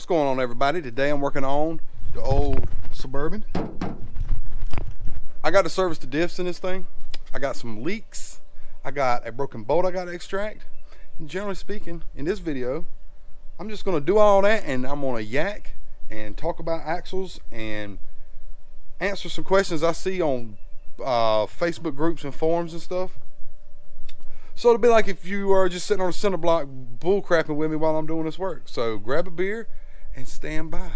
What's going on everybody? Today I'm working on the old Suburban. I got to service the diffs in this thing. I got some leaks. I got a broken bolt I got to extract. And generally speaking, in this video, I'm just gonna do all that and I'm gonna yak and talk about axles and answer some questions I see on uh, Facebook groups and forums and stuff. So it'll be like if you are just sitting on a center block bullcrapping with me while I'm doing this work. So grab a beer and stand by.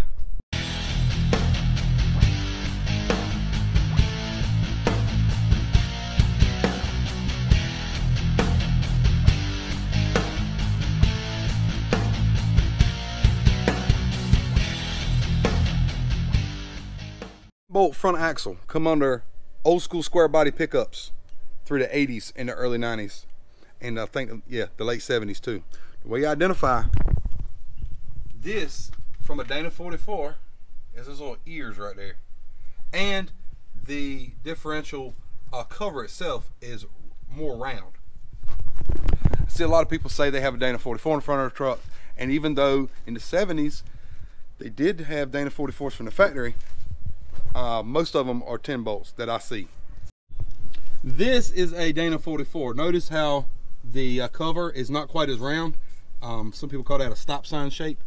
Bolt front axle come under old school square body pickups through the 80s and the early 90s and I think yeah the late 70s too the way you identify this from a Dana 44 is those little ears right there. And the differential uh, cover itself is more round. I see a lot of people say they have a Dana 44 in front of their truck and even though in the 70s they did have Dana 44s from the factory uh, most of them are 10 bolts that I see. This is a Dana 44 notice how the uh, cover is not quite as round. Um, some people call that a stop sign shape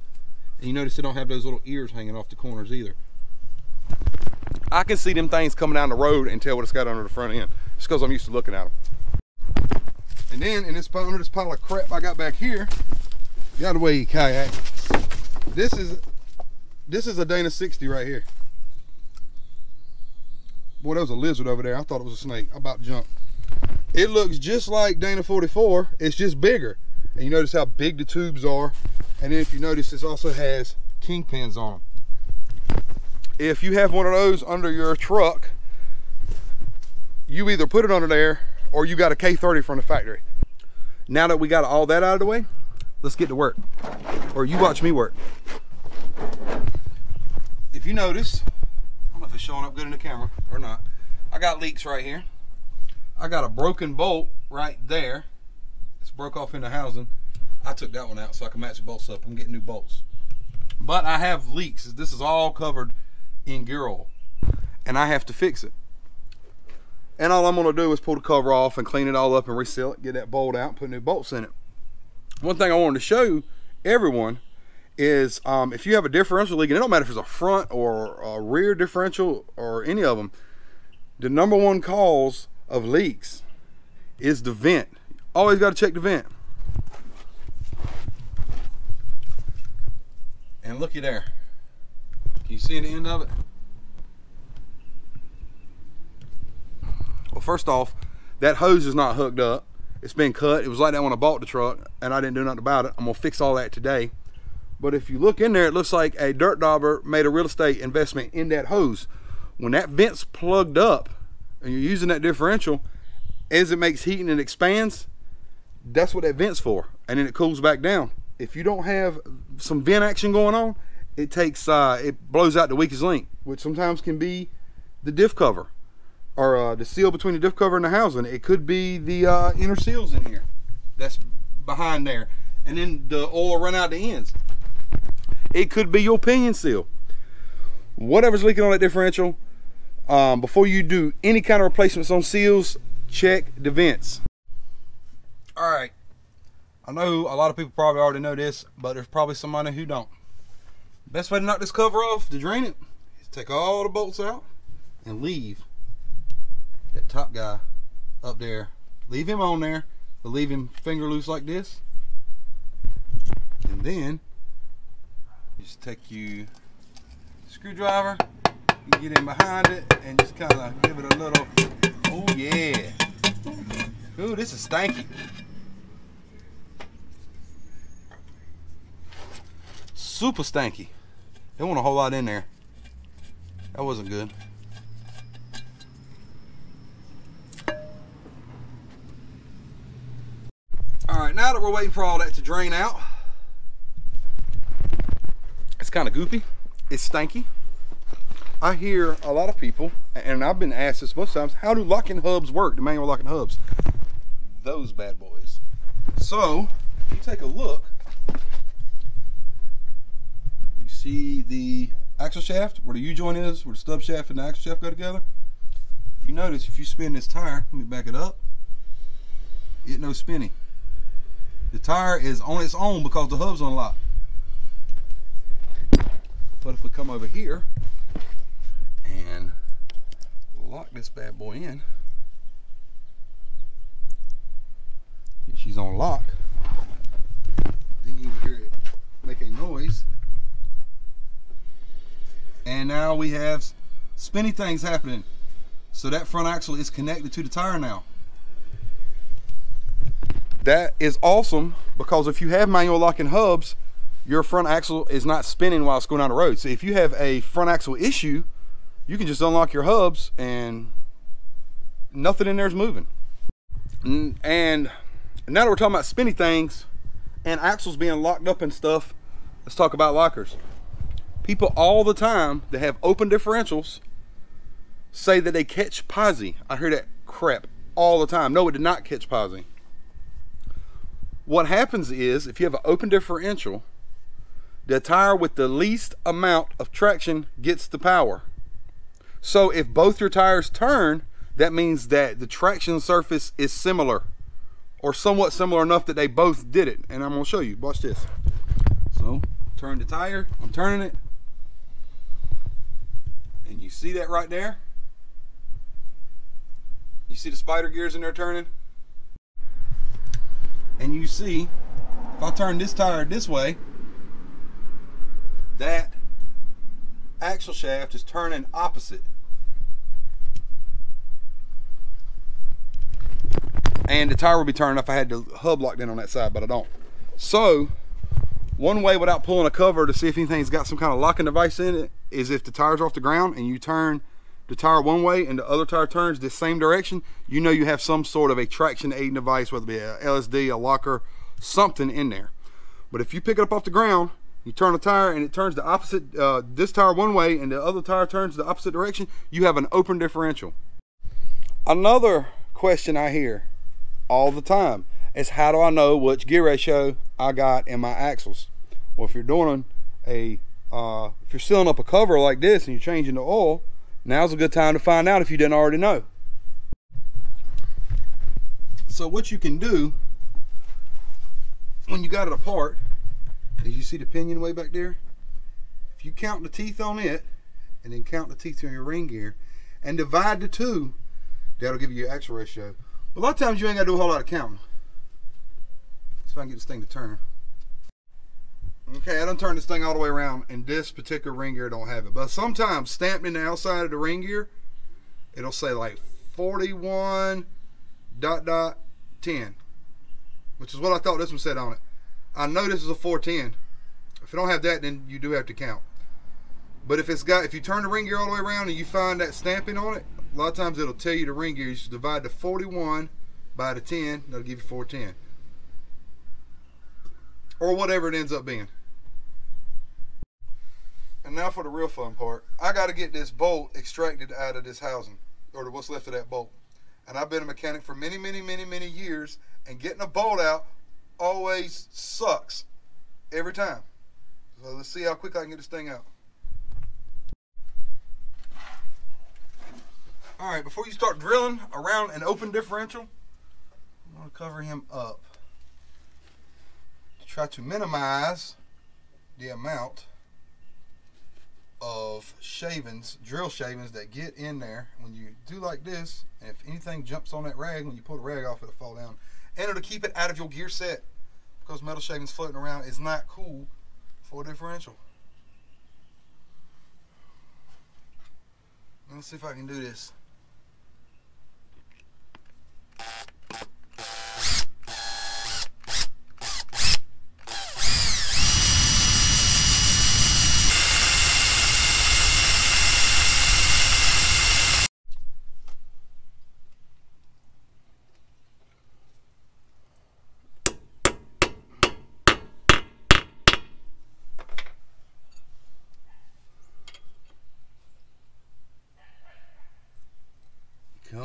and you notice they don't have those little ears hanging off the corners either. I can see them things coming down the road and tell what it's got under the front end. Just because I'm used to looking at them. And then in this under this pile of crap I got back here, got away kayak. This is this is a Dana 60 right here. Boy, that was a lizard over there. I thought it was a snake. I about jumped. It looks just like Dana 44. It's just bigger. And you notice how big the tubes are and then if you notice, this also has kingpins on them. If you have one of those under your truck, you either put it under there or you got a K30 from the factory. Now that we got all that out of the way, let's get to work. Or you watch me work. If you notice, I don't know if it's showing up good in the camera or not. I got leaks right here. I got a broken bolt right there. Broke off in the housing. I took that one out so I can match the bolts up. I'm getting new bolts. But I have leaks. This is all covered in gear oil. And I have to fix it. And all I'm going to do is pull the cover off and clean it all up and reseal it, get that bolt out, put new bolts in it. One thing I wanted to show everyone is um, if you have a differential leak, and it don't matter if it's a front or a rear differential or any of them, the number one cause of leaks is the vent. Always got to check the vent. And looky there. Can you see the end of it? Well, first off, that hose is not hooked up. It's been cut. It was like that when I bought the truck and I didn't do nothing about it. I'm gonna fix all that today. But if you look in there, it looks like a dirt dauber made a real estate investment in that hose. When that vent's plugged up and you're using that differential, as it makes heat and it expands, that's what that vent's for. And then it cools back down if you don't have some vent action going on, it takes uh, it blows out the weakest link, which sometimes can be the diff cover or uh, the seal between the diff cover and the housing. It could be the uh, inner seals in here that's behind there, and then the oil run out the ends. It could be your pinion seal. Whatever's leaking on that differential, um, before you do any kind of replacements on seals, check the vents. All right, I know a lot of people probably already know this, but there's probably somebody who don't. Best way to knock this cover off, to drain it, is take all the bolts out and leave that top guy up there. Leave him on there, but leave him finger loose like this. And then, just take you screwdriver, get in behind it, and just kind of give it a little, oh yeah. Ooh, this is stanky. Super stanky. There wasn't a whole lot in there. That wasn't good. All right, now that we're waiting for all that to drain out, it's kind of goopy. It's stanky. I hear a lot of people, and I've been asked this most times, how do locking hubs work, the manual locking hubs? Those bad boys. So, if you take a look see the axle shaft where the U-joint is, where the stub shaft and the axle shaft go together? You notice if you spin this tire, let me back it up, it no spinning. The tire is on its own because the hub's unlocked. But if we come over here and lock this bad boy in, she's on lock, then you hear it make a noise. And now we have spinny things happening. So that front axle is connected to the tire now. That is awesome because if you have manual locking hubs, your front axle is not spinning while it's going down the road. So if you have a front axle issue, you can just unlock your hubs and nothing in there is moving. And now that we're talking about spinny things and axles being locked up and stuff, let's talk about lockers. People all the time that have open differentials say that they catch posi. I hear that crap all the time. No, it did not catch posi. What happens is if you have an open differential, the tire with the least amount of traction gets the power. So if both your tires turn, that means that the traction surface is similar or somewhat similar enough that they both did it. And I'm gonna show you, watch this. So turn the tire, I'm turning it. And you see that right there? You see the spider gears in there turning? And you see, if I turn this tire this way, that axle shaft is turning opposite. And the tire would be turning if I had the hub locked in on that side, but I don't. So, one way without pulling a cover to see if anything's got some kind of locking device in it is if the tire's off the ground and you turn the tire one way and the other tire turns the same direction, you know you have some sort of a traction aiding device, whether it be a LSD, a locker, something in there. But if you pick it up off the ground you turn the tire and it turns the opposite, uh, this tire one way and the other tire turns the opposite direction, you have an open differential. Another question I hear all the time is how do I know which gear ratio I got in my axles? Well, if you're doing a, uh, if you're sealing up a cover like this and you're changing the oil, now's a good time to find out if you didn't already know. So what you can do when you got it apart as you see the pinion way back there, if you count the teeth on it, and then count the teeth on your ring gear, and divide the two, that'll give you your axle ratio. a lot of times you ain't got to do a whole lot of counting. See if I can get this thing to turn. Okay, I don't turn this thing all the way around, and this particular ring gear don't have it. But sometimes stamped in the outside of the ring gear, it'll say like 41 dot dot 10, which is what I thought this one said on it. I know this is a 410. If you don't have that, then you do have to count. But if it's got, if you turn the ring gear all the way around and you find that stamping on it, a lot of times it'll tell you the ring gear. You should divide the 41 by the 10. That'll give you 410. Or whatever it ends up being. And now for the real fun part. I got to get this bolt extracted out of this housing, or what's left of that bolt. And I've been a mechanic for many, many, many, many years, and getting a bolt out always sucks every time. So let's see how quick I can get this thing out. All right, before you start drilling around an open differential, I'm gonna cover him up to try to minimize the amount of shavings, drill shavings that get in there. When you do like this, and if anything jumps on that rag, when you pull the rag off, it'll fall down and it'll keep it out of your gear set because metal shavings floating around is not cool for a differential. Let's see if I can do this.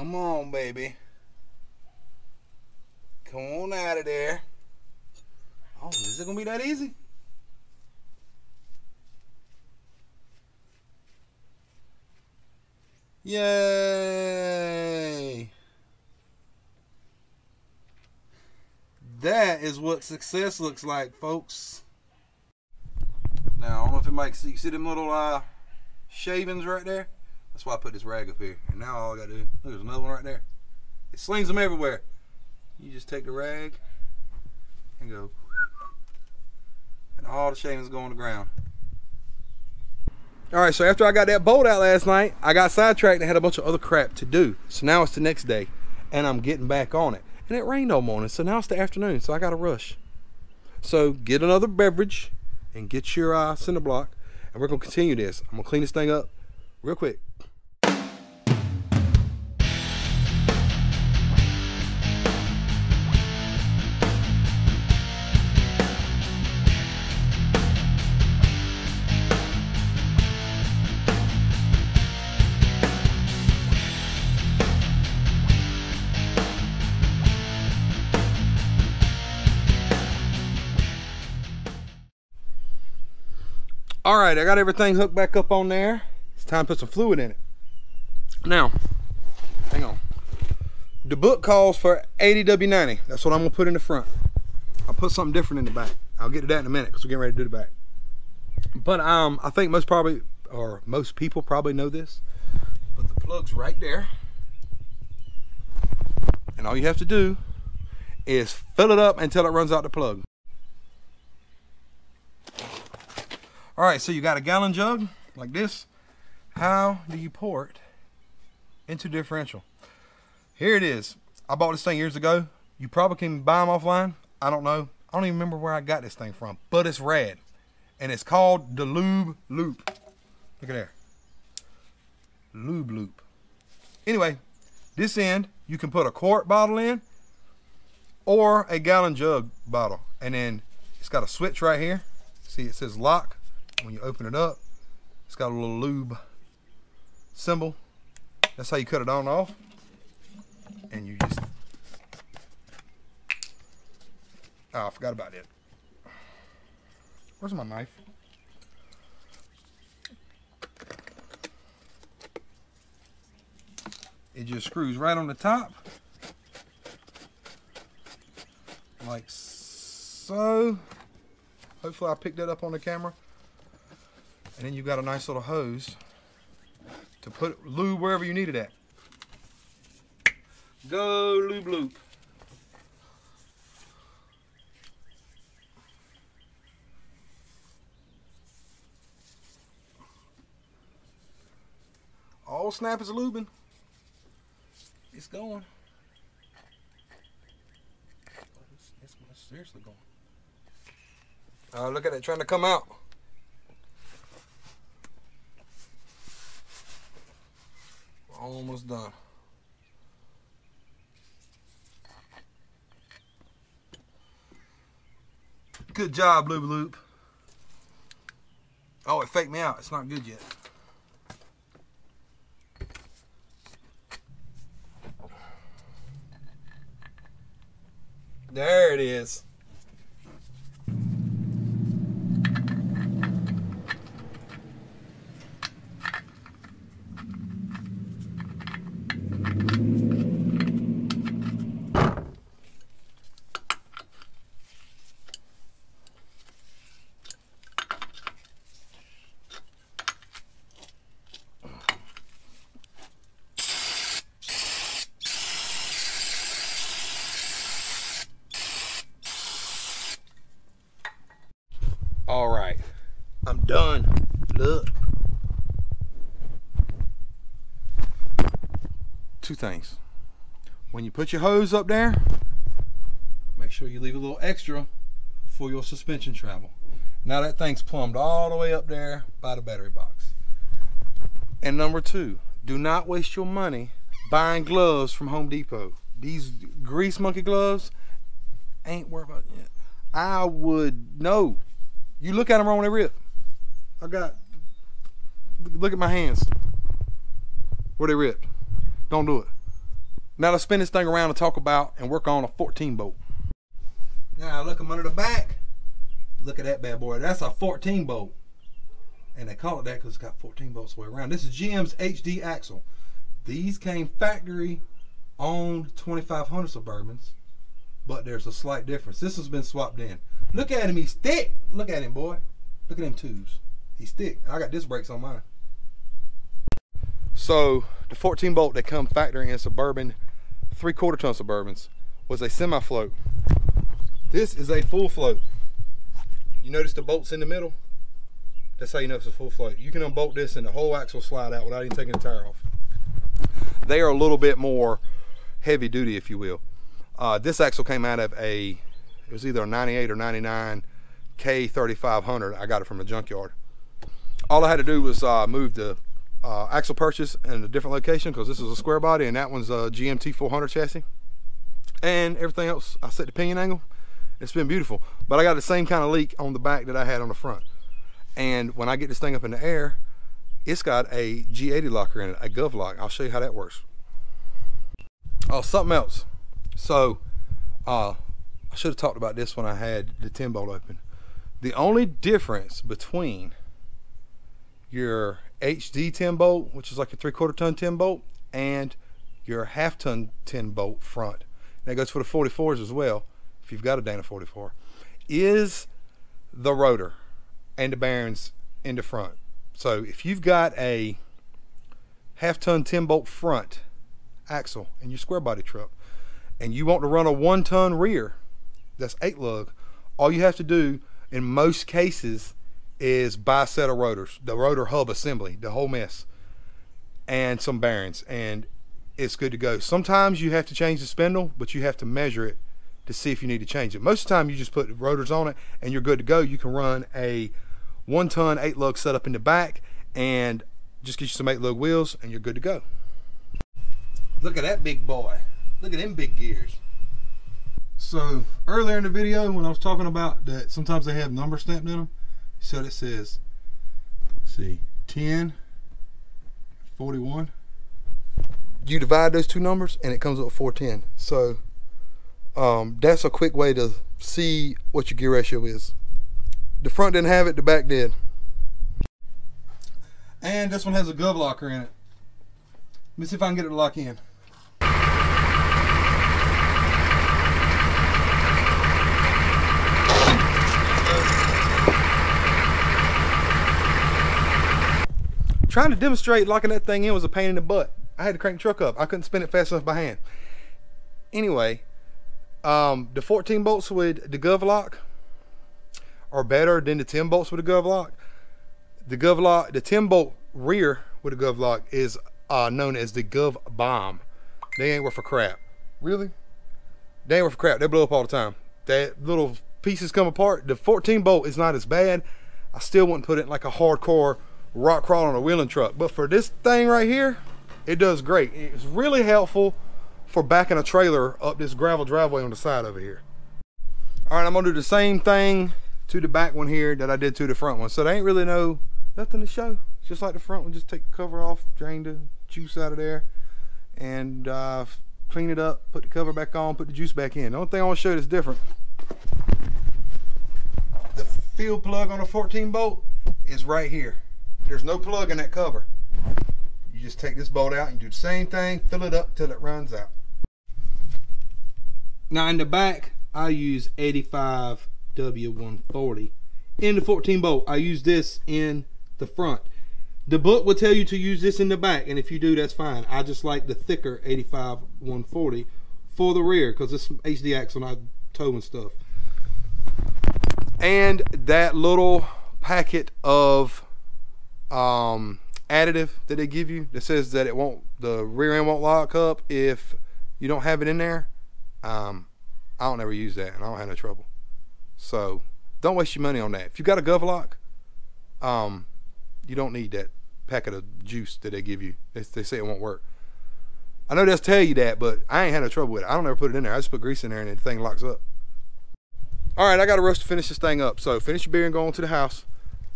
Come on, baby. Come on out of there. Oh, is it going to be that easy? Yay! That is what success looks like, folks. Now, I don't know if it makes you see them little uh, shavings right there? That's why I put this rag up here. And now all I gotta do, look, there's another one right there. It slings them everywhere. You just take the rag and go, and all the shavings go on the ground. All right, so after I got that bolt out last night, I got sidetracked and had a bunch of other crap to do. So now it's the next day, and I'm getting back on it. And it rained all morning, so now it's the afternoon, so I got to rush. So get another beverage and get your uh, cinder block, and we're gonna continue this. I'm gonna clean this thing up real quick. All right, I got everything hooked back up on there. It's time to put some fluid in it. Now, hang on. The book calls for 80W90. That's what I'm gonna put in the front. I'll put something different in the back. I'll get to that in a minute because we're getting ready to do the back. But um, I think most probably, or most people probably know this, but the plug's right there. And all you have to do is fill it up until it runs out the plug. All right, so you got a gallon jug like this. How do you pour it into differential? Here it is. I bought this thing years ago. You probably can buy them offline. I don't know. I don't even remember where I got this thing from, but it's rad. And it's called the Lube Loop. Look at there. Lube Loop. Anyway, this end, you can put a quart bottle in or a gallon jug bottle. And then it's got a switch right here. See, it says lock when you open it up, it's got a little lube symbol. That's how you cut it on off. And you just, oh, I forgot about it. Where's my knife? It just screws right on the top. Like so. Hopefully I picked that up on the camera. And then you've got a nice little hose to put lube wherever you need it at. Go lube loop. All snap is lubing. It's going. It's, it's, seriously going. Uh, look at it trying to come out. Almost done. Good job, Lube Loop. Oh, it faked me out. It's not good yet. There it is. All right, I'm done. Look. Two things. When you put your hose up there, make sure you leave a little extra for your suspension travel. Now that thing's plumbed all the way up there by the battery box. And number two, do not waste your money buying gloves from Home Depot. These grease monkey gloves ain't worth it. I would know you look at them wrong, they rip. I got, look at my hands. Where they ripped. Don't do it. Now let's spin this thing around and talk about and work on a 14 bolt. Now look them under the back. Look at that bad boy. That's a 14 bolt. And they call it that because it's got 14 bolts the way around. This is GM's HD axle. These came factory owned 2500 Suburbans, but there's a slight difference. This has been swapped in. Look at him, he's thick. Look at him, boy. Look at them tubes. He's thick. I got disc brakes on mine. So the 14 bolt that come factory in Suburban, three quarter ton Suburbans, was a semi float. This is a full float. You notice the bolts in the middle? That's how you know it's a full float. You can unbolt this and the whole axle slide out without even taking the tire off. They are a little bit more heavy duty, if you will. Uh, this axle came out of a, it was either a 98 or 99 K3500. I got it from a junkyard. All I had to do was uh, move the uh, axle perches in a different location because this is a square body and that one's a GMT 400 chassis. And everything else, I set the pinion angle. It's been beautiful. But I got the same kind of leak on the back that I had on the front. And when I get this thing up in the air, it's got a G80 locker in it, a gov lock. I'll show you how that works. Oh, something else. So, uh, I should have talked about this when I had the 10 bolt open. The only difference between your HD 10 bolt, which is like a three quarter ton 10 bolt, and your half ton 10 bolt front. That goes for the 44s as well, if you've got a Dana 44, is the rotor and the bearings in the front. So if you've got a half ton 10 bolt front axle in your square body truck and you want to run a one ton rear that's eight lug, all you have to do in most cases is buy a set of rotors, the rotor hub assembly, the whole mess, and some bearings, and it's good to go. Sometimes you have to change the spindle, but you have to measure it to see if you need to change it. Most of the time, you just put rotors on it and you're good to go. You can run a one ton eight lug setup in the back and just get you some eight lug wheels and you're good to go. Look at that big boy. Look at them big gears. So earlier in the video when I was talking about that sometimes they have numbers stamped in them, so it says, see, 10, 41. You divide those two numbers and it comes up with 410. So um, that's a quick way to see what your gear ratio is. The front didn't have it, the back did. And this one has a gov locker in it. Let me see if I can get it to lock in. Trying to demonstrate locking that thing in was a pain in the butt. I had to crank the truck up. I couldn't spin it fast enough by hand. Anyway, um, the 14 bolts with the gov lock are better than the 10 bolts with the gov lock. The gov lock, the 10 bolt rear with the gov lock is uh, known as the gov bomb. They ain't worth a crap. Really? They ain't worth a crap. They blow up all the time. That little pieces come apart. The 14 bolt is not as bad. I still wouldn't put it in like a hardcore rock crawl on a wheeling truck. But for this thing right here, it does great. It's really helpful for backing a trailer up this gravel driveway on the side over here. All right, I'm gonna do the same thing to the back one here that I did to the front one. So there ain't really no, nothing to show. It's just like the front one, just take the cover off, drain the juice out of there, and uh, clean it up, put the cover back on, put the juice back in. The only thing I wanna show you that's different, the fill plug on a 14 bolt is right here. There's no plug in that cover. You just take this bolt out and do the same thing, fill it up till it runs out. Now in the back, I use 85W140. In the 14 bolt, I use this in the front. The book will tell you to use this in the back, and if you do, that's fine. I just like the thicker 85-140 for the rear because it's HD axle and I tow and stuff. And that little packet of um, additive that they give you that says that it won't the rear end won't lock up if you don't have it in there um, I don't ever use that and I don't have no trouble. So don't waste your money on that. If you got a gov lock um, you don't need that packet of juice that they give you. They, they say it won't work. I know they'll tell you that but I ain't had no trouble with it. I don't ever put it in there. I just put grease in there and the thing locks up. All right I got a rush to finish this thing up. So finish your beer and go on to the house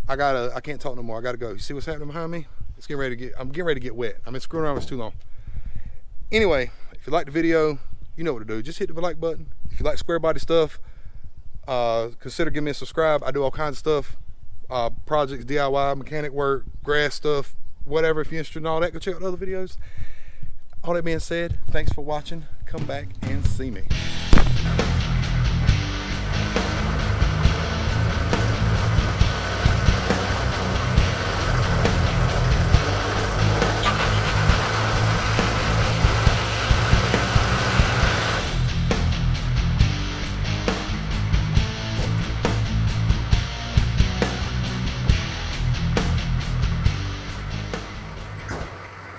I gotta, I can't talk no more. I gotta go. You see what's happening behind me? It's getting ready to get, I'm getting ready to get wet. I've been screwing around with too long. Anyway, if you like the video, you know what to do. Just hit the like button. If you like square body stuff, uh, consider giving me a subscribe. I do all kinds of stuff. Uh, projects, DIY, mechanic work, grass stuff, whatever. If you're interested in all that, go check out other videos. all that being said, thanks for watching. Come back and see me.